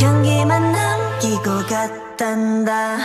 향기만 남기고 갔단다.